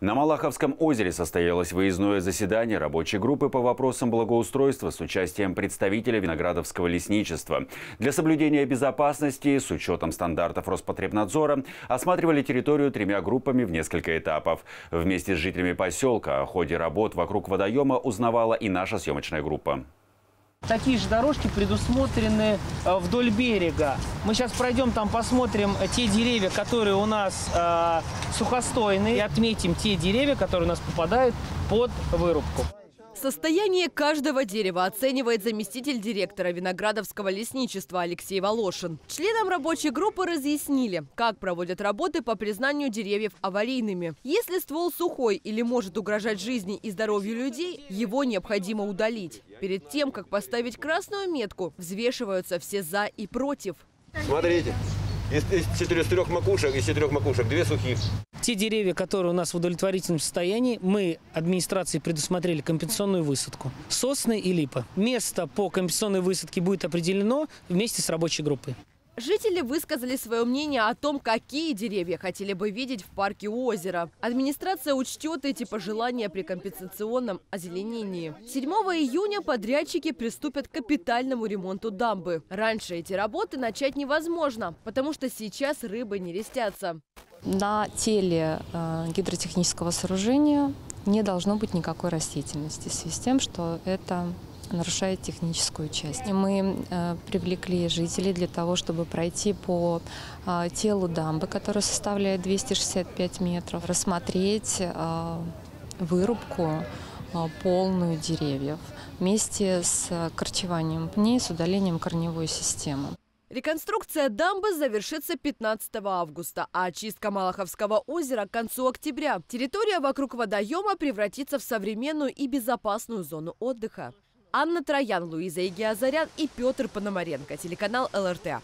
На Малаховском озере состоялось выездное заседание рабочей группы по вопросам благоустройства с участием представителя виноградовского лесничества. Для соблюдения безопасности с учетом стандартов Роспотребнадзора осматривали территорию тремя группами в несколько этапов. Вместе с жителями поселка о ходе работ вокруг водоема узнавала и наша съемочная группа. Такие же дорожки предусмотрены э, вдоль берега. Мы сейчас пройдем там, посмотрим э, те деревья, которые у нас э, сухостойные, и отметим те деревья, которые у нас попадают под вырубку. Состояние каждого дерева оценивает заместитель директора Виноградовского лесничества Алексей Волошин. Членам рабочей группы разъяснили, как проводят работы по признанию деревьев аварийными. Если ствол сухой или может угрожать жизни и здоровью людей, его необходимо удалить. Перед тем, как поставить красную метку, взвешиваются все «за» и «против». Смотрите, из, четырех, макушек, из четырех макушек две сухих. Те деревья, которые у нас в удовлетворительном состоянии, мы администрации предусмотрели компенсационную высадку. Сосны и липа. Место по компенсационной высадке будет определено вместе с рабочей группой. Жители высказали свое мнение о том, какие деревья хотели бы видеть в парке у озера. Администрация учтет эти пожелания при компенсационном озеленении. 7 июня подрядчики приступят к капитальному ремонту дамбы. Раньше эти работы начать невозможно, потому что сейчас рыбы не рестятся. На теле э, гидротехнического сооружения не должно быть никакой растительности в связи с тем, что это нарушает техническую часть. И мы э, привлекли жителей для того, чтобы пройти по э, телу дамбы, которая составляет 265 метров, рассмотреть э, вырубку э, полную деревьев вместе с корчеванием пней, с удалением корневой системы. Реконструкция дамбы завершится 15 августа, а очистка Малаховского озера к концу октября. Территория вокруг водоема превратится в современную и безопасную зону отдыха. Анна Троян, Луиза Игиазарян и Петр Пономаренко. Телеканал ЛРТ.